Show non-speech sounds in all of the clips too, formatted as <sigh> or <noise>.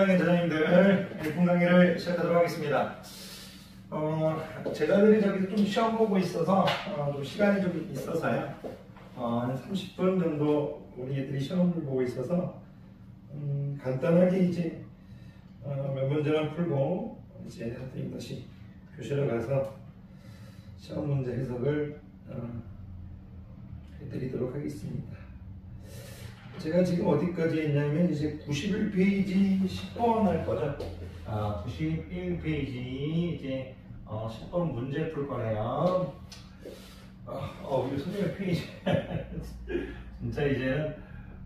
사랑하는 자녀님들 일품 강의를 시작하도록 하겠습니다. 어, 제자들이 저기 좀 시험 보고 있어서 어, 좀 시간이 좀 있어서요. 어, 한 30분 정도 우리 애들이 시험을 보고 있어서 음, 간단하게 이제 어, 몇 문제만 풀고 이제 선생님 다시 교실에 가서 시험 문제 해석을 어, 해드리도록 하겠습니다. 제가 지금 어디까지 했냐면 이제 91페이지 10번 할 거죠. 아, 91페이지 이제 어, 10번 문제 풀 거네요. 아, 어, 우리 선생님 페이지 <laughs> 진짜 이제는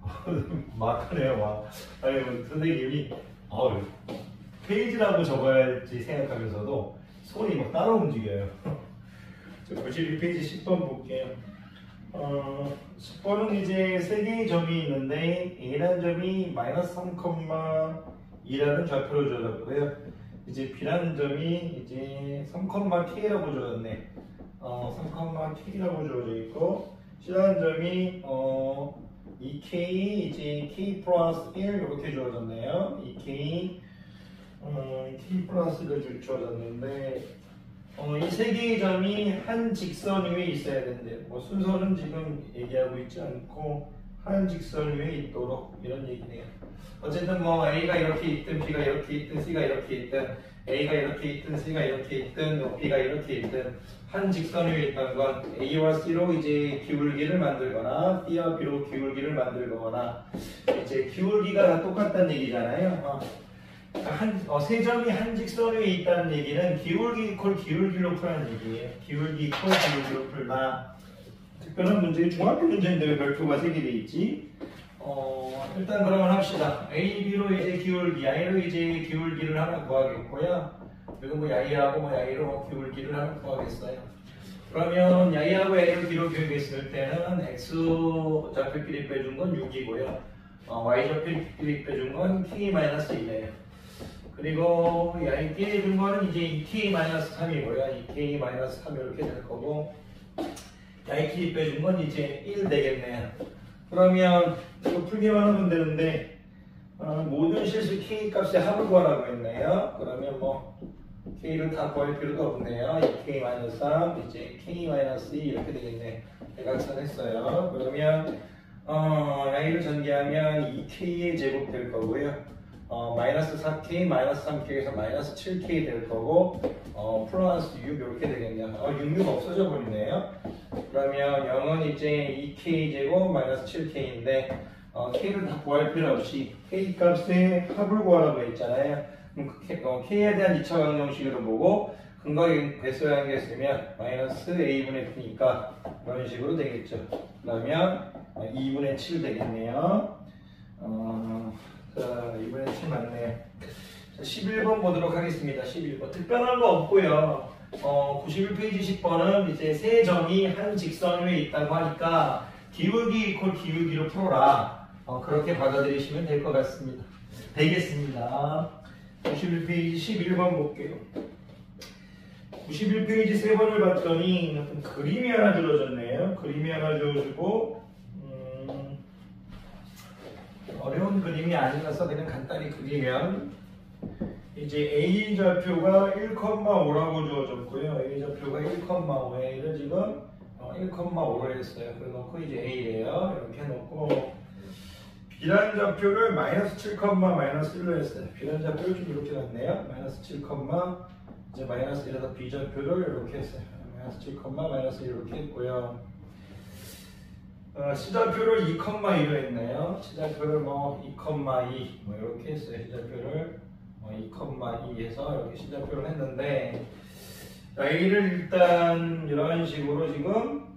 <laughs> 막하네요, 막. 아유, 선생님이 어, 페이지라고 적어야 할지 생각하면서도 손이 막 따라 움직여요. <laughs> 91페이지 10번 볼게요. 어, 10번은 이제 세 개의 점이 있는데 A라는 점이 마이너스 3,2라는 좌표로 주어졌고요. 이제 B라는 점이 이제 3,K라고 주어졌네. 어, 3,K라고 주어져 있고 C라는 점이 어, 2K 이제 K 플러스 1 이렇게 주어졌네요. 2K 어, K 플러스 1을 주어졌는데 어, 이 세 개의 점이 한 직선 위에 있어야 된대요. 뭐 순서는 지금 얘기하고 있지 않고 한 직선 위에 있도록 이런 얘기네요. 어쨌든 뭐 A가 이렇게 있든 B가 이렇게 있든 C가 이렇게 있든 A가 이렇게 있든 C가 이렇게 있든 B가 이렇게 있든 한 직선 위에 있다는 건 A와 C로 이제 기울기를 만들거나 B와 B로 기울기를 만들거나 이제 기울기가 다 똑같다는 얘기잖아요. 어. 한, 어, 세 점이 한 직선 위에 있다는 얘기는 기울기 이퀄 기울기로 푸라는 얘기예요. 기울기 이퀄 기울기로 풀다. 특별한 문제, 중학교 문제인데 왜 별표가 세 개 돼 있지? 어, 일단 그러면 합시다. A, B로 이제 기울기, I로 이제 기울기를 하나 구하겠고요. 그리고 뭐 I하고 뭐 I로 기울기를 하나 구하겠어요. 그러면 I하고 A로 기로 기울였을 때는 X 좌표끼리 빼준 건 6이고요. 어, Y 좌표끼리 빼준 건 K-1이에요. 그리고 얇게 준 거는 이제 2k-3이고요. 2k-3 이렇게 될 거고 얇게 빼준 건 이제 1 되겠네요. 그러면 이거 풀기만 하면 되는데 어, 모든 실수 k 값의 합을 구하라고 했네요. 그러면 뭐 k를 다 구할 필요가 없네요. 2k-3 이제 k-2 이렇게 되겠네. 대각선 했어요. 그러면 어, y를 전개하면 2k의 제곱 될 거고요. 어, 마이너스 4k, 마이너스 3k에서 마이너스 7k 될 거고 어, 플러스 6 이렇게 되겠네요. 어, 6, 6 없어져 버리네요. 그러면 0은 이제 2k 제곱 마이너스 7k인데 어, k를 다 구할 필요 없이 k 값의 합을 구하라고 했잖아요. 그럼 그 k, 어, k에 대한 2차 방정식으로 보고 근거의 배수량계 쓰면 마이너스 a분의 p니까 이런 식으로 되겠죠. 그러면 2분의 7 되겠네요. 어, 자, 이번에 침 맞네. 자, 11번 보도록 하겠습니다. 11번. 특별한 거 없고요. 어, 91페이지 10번은 이제 세 점이 한 직선 위에 있다고 하니까 기울기 이퀄 기울기로 풀어라. 어, 그렇게 받아들이시면 될 것 같습니다. 되겠습니다. 91페이지 11번 볼게요. 91페이지 세 번을 봤더니 그림이 하나 주어졌네요. 그림이 하나 주어지고 어려운 그림이 아니라서 그냥 간단히 그리면 이제 A 좌표가 1,5라고 주어졌고요. A 좌표가 1,5A를 지금 1,5로 어, 했어요. 그래놓고 이제 A예요. 이렇게 해놓고 B란 좌표를 마이너스 7, 마이너스 1로 했어요. B란 좌표를 좀 이렇게 놨네요. 마이너스 7, 이제 마이너스 1에서 B 좌표를 이렇게 했어요. 마이너스 7, 마이너스 1 이렇게 했고요. 어, 시작표를 2,2로 했네요. 시작표를 뭐 2,2 뭐 이렇게 했어요. 시작표를 뭐 2,2 해서 이렇게 시작표를 했는데 A를 일단 이런 식으로 지금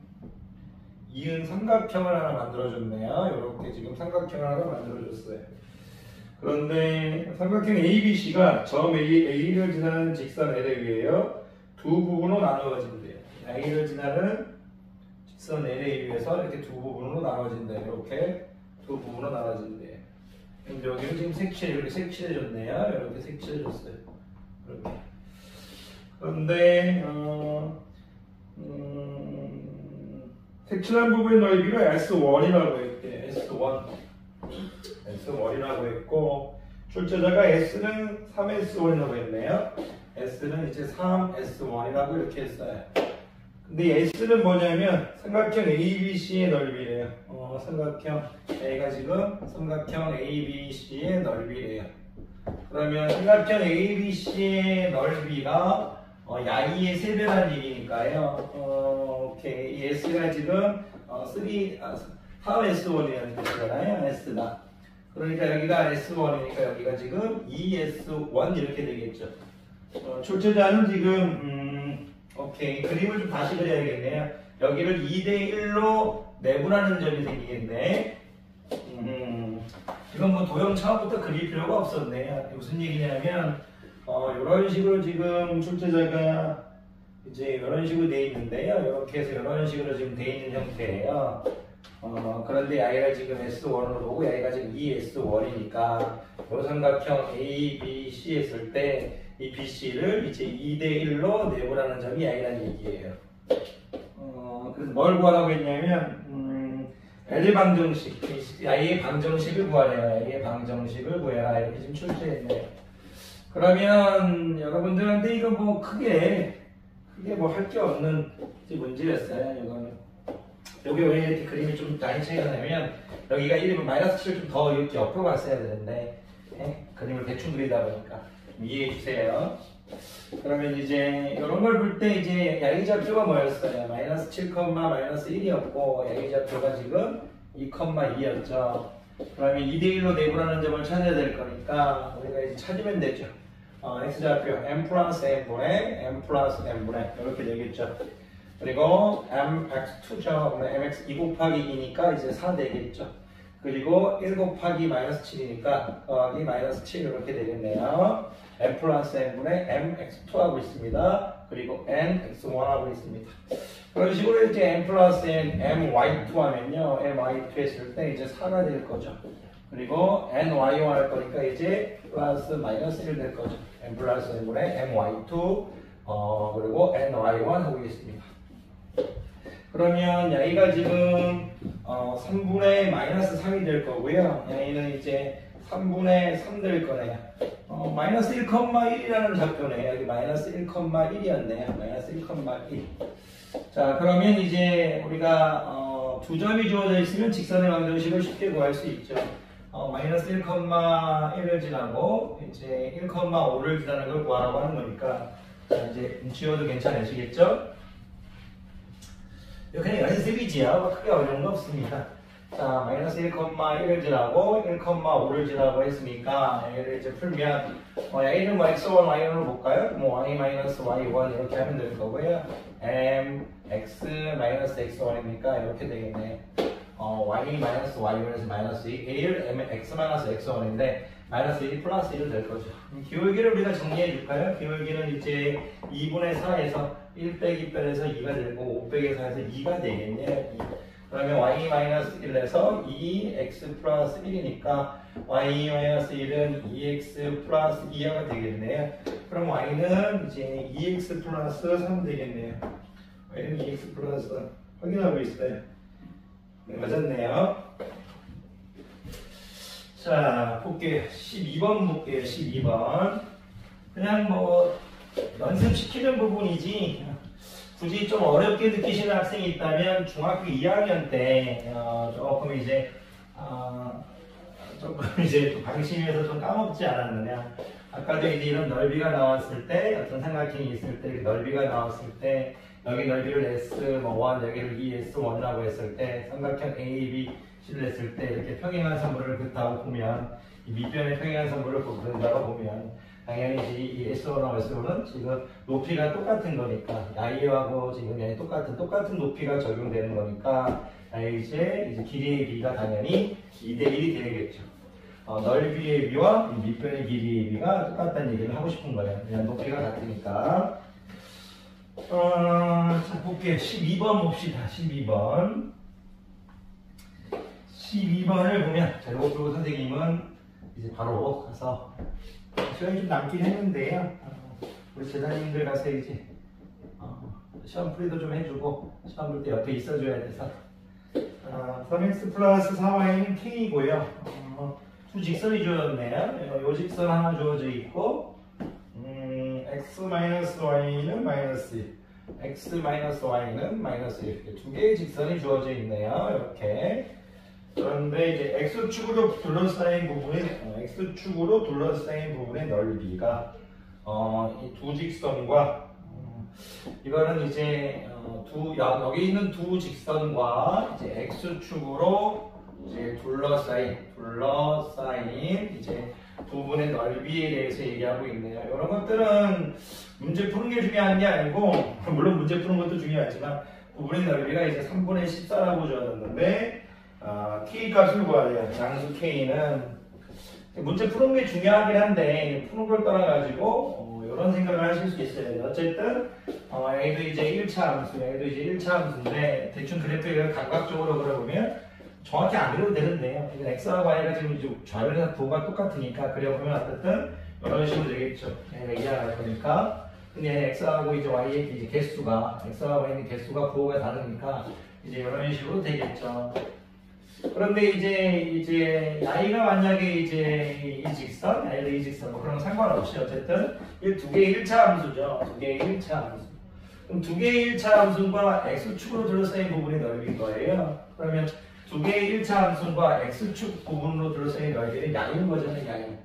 이은 삼각형을 하나 만들어줬네요. 이렇게 지금 삼각형을 하나 만들어줬어요. 그런데 삼각형 ABC가 점 A, A를 지나는 직선 LA에요. 두 부분으로 나누어진대요. A를 지나는 선 L에 위해서 이렇게 두 부분으로 나눠진다. 이렇게 두 부분으로 나눠진대. 여기는 지금 색칠, 이렇게 색칠해줬네요. 이렇게 색칠해줬어요. 이렇게. 그런데, 어, 음, 색칠한 부분의 넓이가 S1이라고 했대. S1. S1이라고 했고, 출제자가 S는 3S1이라고 했네요. S는 이제 3S1이라고 이렇게 했어요. 근데 S는 뭐냐면 삼각형 ABC의 넓이래요. 어, 삼각형 A가 지금 삼각형 ABC의 넓이래요. 그러면 삼각형 ABC의 넓이가 어, 야이의 세배라는 얘기니까요. 어, 오케이. 이 S가 지금 어, 3, 아, 4S1이라는 뜻이잖아요. S다. 그러니까 여기가 S1이니까 여기가 지금 2S1 이렇게 되겠죠. 어, 출제자는 지금 음, 오케이 그림을 좀 다시 그려야겠네요. 여기를 2대 1로 내분하는 점이 생기겠네. 음, 이건 뭐 도형 처음부터 그릴 필요가 없었네. 무슨 얘기냐면 어, 이런 식으로 지금 출제자가 이제 이런 식으로 돼 있는데요. 이렇게 해서 이런 식으로 지금 돼 있는 형태예요. 어, 그런데 아이가 지금 S1으로 보고 아이가 지금 2S1이니까 요 삼각형 A, B, C 했을 때 이 BC를 이제 2대 1로 내보라는 점이 아이라는 얘기예요. 어, 그래서 뭘 구하라고 했냐면 음, L 방정식, 아이의 방정식을 구하래요. 아이의 방정식을 구해라 이렇게 지금 출제했네요. 그러면 여러분들한테 이거 뭐 크게 크게 뭐 할 게 없는 문제였어요. 이거는. 여기 왜 이렇게 그림이 좀 라인 차이가 나면 여기가 1이면 마이너스 7을 좀 더 이렇게 옆으로 갔어야 되는데 예? 그림을 대충 그리다 보니까 이해해 주세요. 그러면 이제 이런 걸 볼 때 이제 야기좌표가 뭐였어요? 마이너스 7, 마이너스 1이었고 야기좌표가 지금 2,2였죠. 그러면 2대1로 내분하는 점을 찾아야 될 거니까 우리가 이제 찾으면 되죠. 어, x좌표 m 플러스 n분의 m 플러스 n분의 이렇게 되겠죠. 그리고 mx2죠. mx 2 곱하기 2니까 이제 4 되겠죠. 그리고 1 곱하기 마이너스 7이니까 더하기 마이너스 7 이렇게 되겠네요. m 플러스 n분의 mx2 하고 있습니다. 그리고 n x1 하고 있습니다. 그런 식으로 이제 m 플러스 n my2 하면요. my2 했을 때 이제 4가 될 거죠. 그리고 ny1 할 거니까 이제 플러스 마이너스 1 될 거죠. m 플러스 n분의 my2 어, 그리고 ny1 하고 있습니다. 그러면 여기가 지금 어, 3분의 마이너스 3이 될 거고요. 여기는 이제 3분의 3 될 거네요. 어, 마이너스 1,1이라는 좌표네요. 여기 마이너스 1,1이었네요. 마이너스 1,1. 자, 그러면 이제 우리가 어, 두 점이 주어져 있으면 직선의 방정식을 쉽게 구할 수 있죠. 어, 마이너스 1,1을 지나고 이제 1,5를 지나는 걸 구하라고 하는 거니까 자, 이제 지워도 괜찮으시겠죠? 그냥 연습이지요. 뭐 크게 어려운 거 없습니다. 자, 마이너스 1,1을 지나고 1,5를 지나고 했으니까 얘를 이제 풀면 어, A는 뭐 x1, y1로 볼까요? 뭐 y 마이너스 y1 이렇게 하면 될 거고요. m x 마이너스 x1이니까 이렇게 되겠네. 어, y 마이너스 y1에서 마이너스 2, a를 m x 마이너스 x1인데 마이너스 1 플러스 1을 될 거죠. 기울기를 우리가 정리해 줄까요? 기울기는 이제 2분의 4에서 1 빼기 빼서 2가 되고 5 빼기 4에서 2가 되겠네요. 2. 그러면 y 마이너스 1에서 2x 플러스 1이니까 y 마이너스 1은 2x 플러스 2가 되겠네요. 그럼 y는 이제 2x 플러스 3 되겠네요. y는 2x 플러스 3 확인하고 있어요. 네, 맞았네요. 자, 볼게요. 12번 볼게요. 12번. 그냥 뭐 연습시키는 부분이지 굳이 좀 어렵게 느끼시는 학생이 있다면 중학교 2학년 때 어, 조금 이제 어, 조금 <laughs> 이제 방심해서 좀 까먹지 않았느냐. 아까도 이제 이런 넓이가 나왔을 때 어떤 삼각형이 있을 때 넓이가 나왔을 때 여기 넓이를 S1 뭐 여기를 2S1이라고 했을 때 삼각형 A, B, C를 했을 때 이렇게 평행한 선물을 그다고 보면 이 밑변의 평행한 선물을 그린다고 보면 당연히 이 S1하고 S1은 지금 높이가 똑같은 거니까 I하고 지금 얘 똑같은 똑같은 높이가 적용되는 거니까 이제 이제 길이의 B가 당연히 2대 1이 되겠죠. 어, 넓이의 B와 밑변의 길이의 B가 똑같다는 얘기를 하고 싶은 거예요. 그냥 높이가 같으니까. 어, 자, 볼게요. 12번 봅시다. 12번. 12번을 보면, 자, 요거 그 선생님은 이제 바로 가서 시간이 좀 남긴 했는데요. 어, 우리 제자님들 가서 이제 어, 시험 풀이도 좀 해주고 시험 볼 때 옆에 있어줘야 돼서 어, 3x 플러스 4y는 k이고요. 어, 두 직선이 주어졌네요. 요 직선 하나 주어져 있고, 음, x 마이너스 y는 마이너스 1, x 마이너스 y는 마이너스 1 이렇게 두 개의 직선이 주어져 있네요. 이렇게. 그런데 이제 x축으로 둘러싸인 부분의 어, x축으로 둘러싸인 부분의 넓이가 어, 이두 직선과 어, 이거는 이제 어, 두 여- 여기 있는 두 직선과 이제 x축으로 이제 둘러싸인 둘러싸인 이제 부분의 넓이에 대해서 얘기하고 있네요. 이런 것들은 문제 푸는 게 중요한 게 아니고 물론 문제 푸는 것도 중요하지만 부분의 넓이가 이제 3분의 14라고 주어졌는데 아, k 값을 구하래요. 양수 k는 문제 푸는 게 중요하긴 한데 푸는 걸 떠나가지고 어, 이런 생각을 하실 수 있어요. 어쨌든 어, 얘도 이제 1차 함수, 얘도 이제 1차 함수인데 대충 그래프를 감각적으로 그려보면 정확히 안 그려도 되는데요. 이건 x하고 y가 지금 좌변에서 도가 똑같으니까 그려보면 어쨌든 이런 식으로 되겠죠. 얘가 이해할 거니까. 근데 x하고 이제 y의 이제 개수가 x하고 y는 개수가 부호가 다르니까 이제 이런 식으로 되겠죠. 그런데 이제 이제 i가 만약에 이제 이 직선, i가 이 직선 뭐 그런 건 상관없이 어쨌든 이 두 개의 1차 함수죠. 두 개의 1차 함수. 그럼 두 개의 1차 함수가 x축으로 둘러싸인 부분이 넓인 거예요. 그러면 두 개의 1차 함수과 x축 부분으로 둘러싸인 넓이는 양인 거잖아요, 양.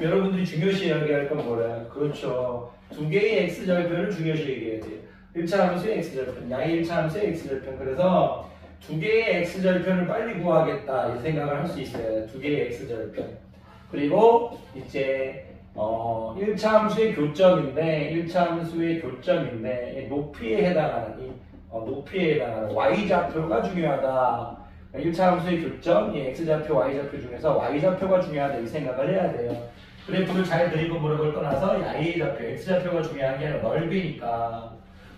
여러분들이 중요시 여기할 건 뭐래요? 그렇죠. 두 개의 x절편을 중요시 얘기해야 돼요. 1차 함수의 x절편, 양의 1차 함수의 x절편. 그래서 두 개의 x절편을 빨리 구하겠다 이 생각을 할 수 있어요. 두 개의 x절편. 그리고 이제 어, 1차 함수의 교점인데 1차 함수의 교점인데 이 높이에 해당하는 이 어, 높이에 해당하는 y좌표가 중요하다. 1차 함수의 교점, 이 x좌표, y좌표 중에서 y좌표가 중요하다 이 생각을 해야 돼요. 그래프를 잘 그리고 모르고 떠나서 이 y좌표, x좌표가 중요한 게 아니라 넓이니까.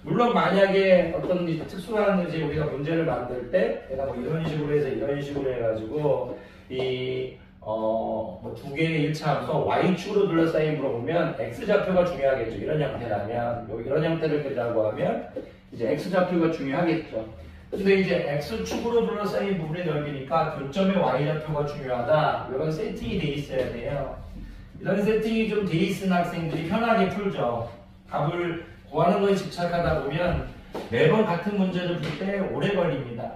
물론 만약에 어떤 특수한 이제 우리가 문제를 만들 때 내가 뭐 이런 식으로 해서 이런 식으로 해가지고 이 어, 뭐두 개의 1차 함수 y축으로 둘러싸인 물어보면 x좌표가 중요하겠죠. 이런 형태라면 요 이런 형태를 그리라고 하면 이제 x좌표가 중요하겠죠. 근데 이제 x축으로 둘러싸인 부분의 넓이니까 교점의 y좌표가 중요하다. 이런 세팅이 돼 있어야 돼요. 이런 세팅이 좀 돼 있는 학생들이 편하게 풀죠. 답을 구하는 거에 집착하다 보면 매번 같은 문제를 풀 때 오래 걸립니다.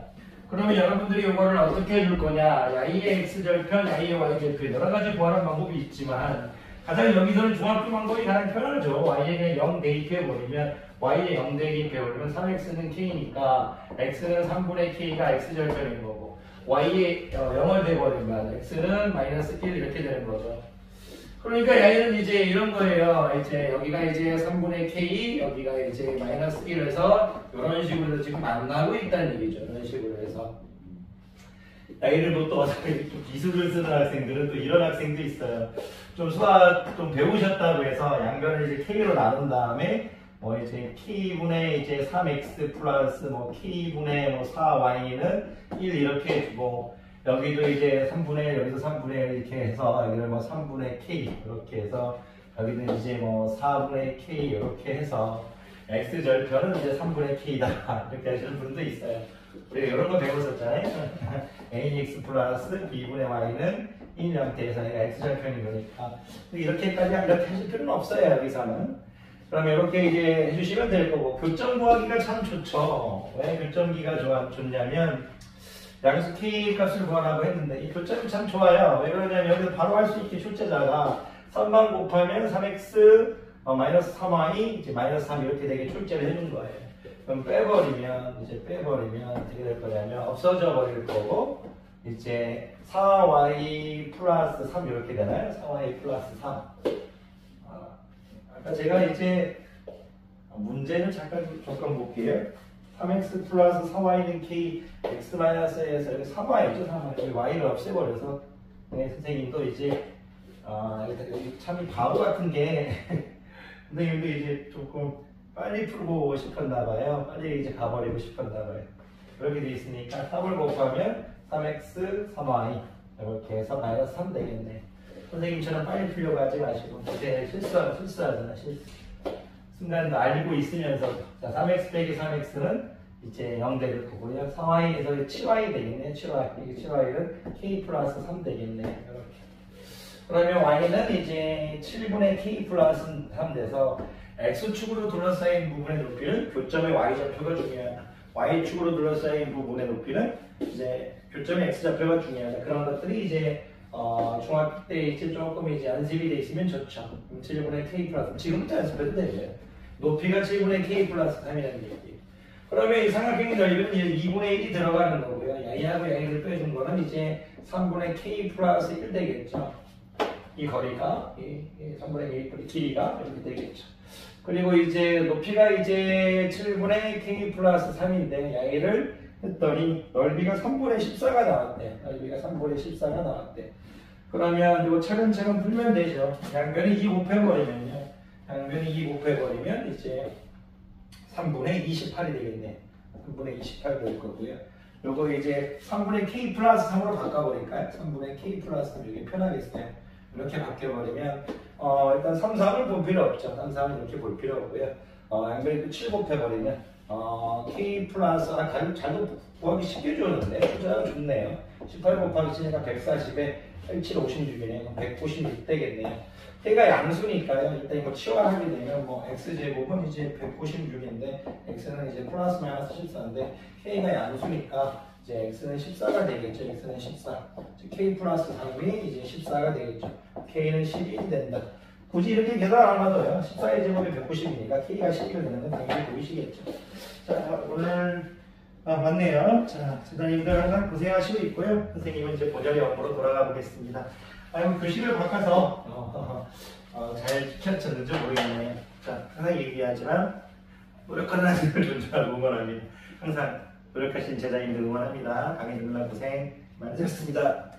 그러면 여러분들이 이거를 어떻게 해줄 거냐? 야이의 x절편, 야이의 y절편 여러 가지 구하는 방법이 있지만 가장 여기서는 중학교 방법이 가장 편하죠. y에 0 대입해 버리면 y에 0 대입해 버리면 3x는 k니까 x는 3분의 k가 x절편인 거고 y에 0을 대버리면 x는 마이너스 1 이렇게 되는 거죠. 그러니까 야이는 이제 이런 거예요. 이제 여기가 이제 3분의 k, 여기가 이제 마이너스 1에서 이런 식으로 지금 만나고 있다는 얘기죠. 이런 식으로 해서. 야이를 뭐또 <laughs> 기술을 쓰는 학생들은 또 이런 학생도 있어요. 좀 수학 좀 배우셨다고 해서 양변을 이제 k로 나눈 다음에 뭐 이제 k분의 이제 3x 플러스 뭐 k분의 뭐 4y는 1 이렇게 해주고 여기도 이제 3분의 1, 여기서 3분의 1 이렇게 해서 여기를 뭐 3분의 k 이렇게 해서 여기는 이제 뭐 4분의 k 이렇게 해서 x 절편은 이제 3분의 k다 <laughs> 이렇게 하시는 분도 있어요. 우리가 이런 거 배웠었잖아요. <laughs> ax 플러스 b분의 y는 1 형태에서 x 거니까 근데 이렇게까지 이렇게 하실 필요는 없어요 여기서는. 그러면 이렇게 이제 해주시면 될 거고 교점 구하기가 참 좋죠. 왜 교점기가 좋냐면 양수 k 값을 구하라고 했는데 이 교점이 참 좋아요. 왜 그러냐면 여기서 바로 할 수 있게 출제자가 3만 곱하면 3x 어, 마이너스 3y 이제 마이너스 3 이렇게 되게 출제를 해준 거예요. 그럼 빼버리면 이제 빼버리면 어떻게 될 거냐면 없어져 버릴 거고 이제 4y 플러스 3 이렇게 되나요? 4y 플러스 3. 아, 아까 제가 이제 문제는 잠깐 잠깐 볼게요. 3x 플러스 4y는 k x 마이너스 에서 여기 3y죠? 3y 여기 y를 없애버려서. 네, 선생님도 이제 아 참 바보 같은 게. <laughs> 선생님도 이제 조금 빨리 풀고 싶었나 봐요. 빨리 이제 가버리고 싶었나 봐요. 이렇게 돼 있으니까 3을 곱하면 3x 3y 이렇게 해서 마이너스 3 되겠네. 선생님처럼 빨리 풀려고 하지 마시고 이제 실수하, 실수하잖아 실수. 순간 알고 있으면서 자 3x 빼기 3x는 이제 0될 거고요. 4y에서 7y 되겠네. 7y. 이게 7y는 k 플러스 3 되겠네. 이렇게. 그러면 y는 이제 7분의 k 플러스 3 돼서 x축으로 둘러싸인 부분의 높이는 교점의 y좌표가 중요하다. y축으로 둘러싸인 부분의 높이는 이제 교점의 x좌표가 중요하다. 그런 것들이 이제 어, 중학교 때 이제 조금 이제 연습이 돼 있으면 좋죠. 그럼 7분의 k 플러스 지금부터 연습해도 되죠. 높이가 7분의 k 플러스 3이라는 얘기. 그러면 이 삼각형의 넓이는 이제 2분의 1이 들어가는 거고요. 양이하고 양이를 빼준 거는 이제 3분의 k 플러스 1 되겠죠. 이 거리가 이, 이 3분의 1 길이가 이렇게 되겠죠. 그리고 이제 높이가 이제 7분의 k 플러스 3인데 양이를 했더니 넓이가 3분의 14가 나왔대. 넓이가 3분의 14가 나왔대. 그러면 이거 차근차근 풀면 되죠. 양변이 2 곱해버리면요. 양변이 2 곱해버리면 이제 3분의 28이 되겠네. 3분의 28 될 거고요. 요거 이제 3분의 k 플러스 3으로 바꿔버릴까요? 3분의 k 플러스 3 이게 편하겠어요. 이렇게 바뀌어버리면 어, 일단 3, 4을 볼 필요 없죠. 3, 4은 이렇게 볼 필요 없고요. 어, 양변이 7 곱해버리면 어, k 플러스 아, 잘, 잘도 구하기 쉽게 주었는데 숫자가 좋네요. 18 곱하기 7이니까 140에 87, 56이네요. 196 되겠네요. K가 양수니까요. 일단 이거 치환하게 되면 뭐 x제곱은 이제 196인데 x는 이제 플러스 마이너스 14인데 k가 양수니까 이제 x는 14가 되겠죠. x는 14. 즉 k 플러스 3이 이제 14가 되겠죠. k는 12이 된다. 굳이 이렇게 계산 안 하도요. 14의 제곱이 190이니까 k가 12가 되는 건 당연히 보이시겠죠. 자, 오늘 아, 맞네요. 자, 선생님들 항상 고생하시고 있고요. 선생님은 이제 본연의 업무로 돌아가 보겠습니다. 아이고, 교실을 바꿔서 어, 어, 잘 지켰는지 모르겠네요. 자, 항상 얘기하지만 노력하는 아이들 존중하고 응원합니다. 항상 노력하신 제자님들 응원합니다. 강의들 고생 많으셨습니다.